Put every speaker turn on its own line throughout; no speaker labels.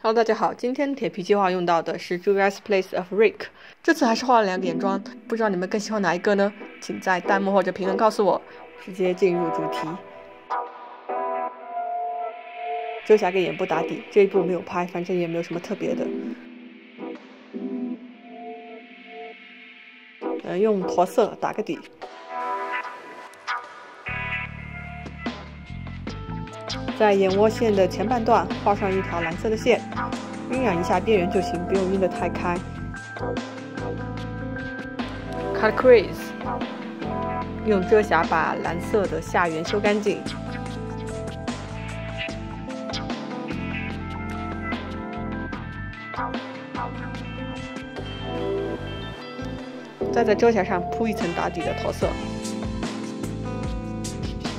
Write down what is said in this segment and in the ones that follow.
Hello，大家好，今天铁皮计划用到的是 Julia's Place of Rick，这次还是画了两个眼妆，不知道你们更喜欢哪一个呢？请在弹幕或者评论告诉我。直接进入主题，遮瑕给眼部打底，这一步没有拍，反正也没有什么特别的。嗯，用驼色打个底。在眼窝线的前半段画上一条蓝色的线，晕染一下边缘就行，不用晕得太开。Cut crease，用遮瑕把蓝色的下缘修干净。再在遮瑕上铺一层打底的驼色。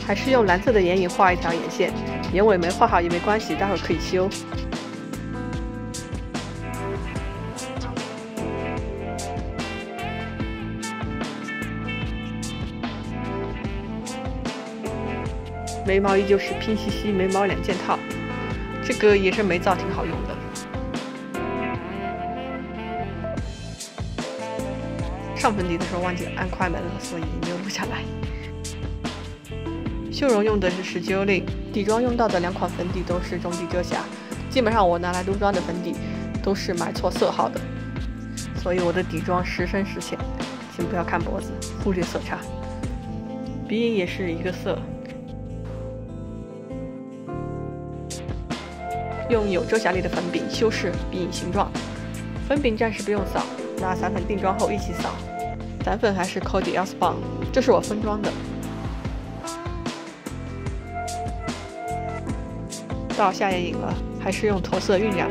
还是用蓝色的眼影画一条眼线。眼尾没画好也没关系，待会儿可以修。眉毛依旧是拼夕夕眉毛两件套，这个野生眉皂挺好用的。上粉底的时候忘记按快门了，所以没有录下来。修容用的是十九令，底妆用到的两款粉底都是中底遮瑕。基本上我拿来撸妆的粉底都是买错色号的，所以我的底妆时深时浅，请不要看脖子，忽略色差。鼻影也是一个色，用有遮瑕力的粉饼修饰鼻影形状。粉饼暂时不用扫，拿散粉定妆后一起扫。散粉还是 Cody e l s p o n 这是我分装的。到下眼影了，还是用驼色晕染，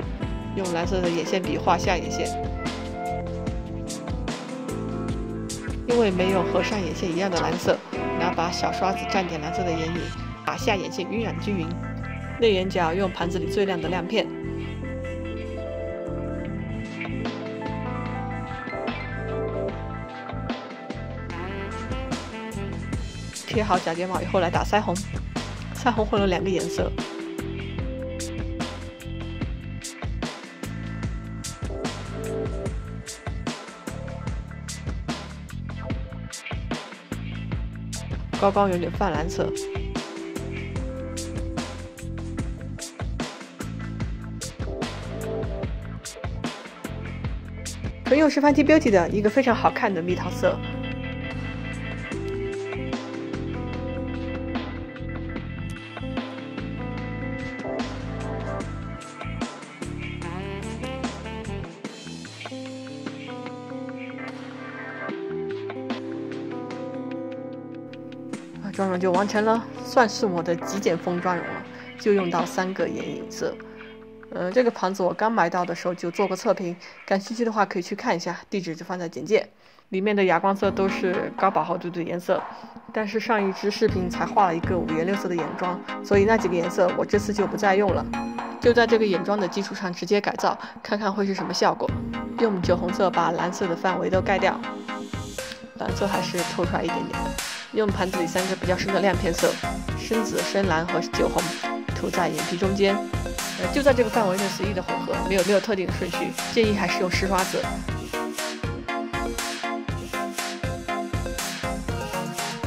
用蓝色的眼线笔画下眼线。因为没有和上眼线一样的蓝色，拿把小刷子蘸点蓝色的眼影，把下眼线晕染均匀。内眼角用盘子里最亮的亮片。贴好假睫毛以后来打腮红，腮红混了两个颜色。高光有点泛蓝色，唇釉是 Fenty Beauty 的一个非常好看的蜜桃色。妆容就完成了，算是我的极简风妆容了，就用到三个眼影色。嗯，这个盘子我刚买到的时候就做过测评，感兴趣的话可以去看一下，地址就放在简介。里面的哑光色都是高饱和度的颜色，但是上一支视频才画了一个五颜六色的眼妆，所以那几个颜色我这次就不再用了，就在这个眼妆的基础上直接改造，看看会是什么效果。用酒红色把蓝色的范围都盖掉，蓝色还是透出来一点点。用盘子里三个比较深的亮片色，深紫、深蓝和酒红，涂在眼皮中间，呃，就在这个范围内随意的混合，没有没有特定的顺序，建议还是用湿刷子。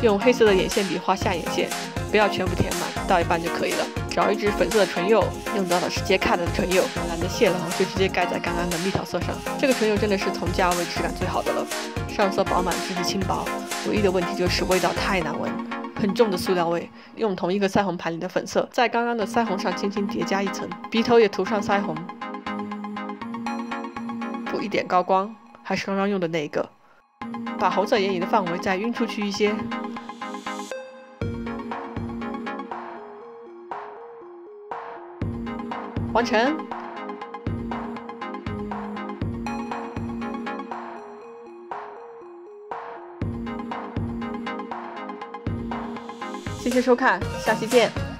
用黑色的眼线笔画下眼线，不要全部填满，到一半就可以了。找一支粉色的唇釉，用到的是杰卡的唇釉，懒得卸了，就直接盖在刚刚的蜜桃色上。这个唇釉真的是从价位质感最好的了，上色饱满，质地轻薄，唯一的问题就是味道太难闻，很重的塑料味。用同一个腮红盘里的粉色，在刚刚的腮红上轻轻叠加一层，鼻头也涂上腮红，补一点高光，还是刚刚用的那一个，把红色眼影的范围再晕出去一些。完成。谢谢收看，下期见。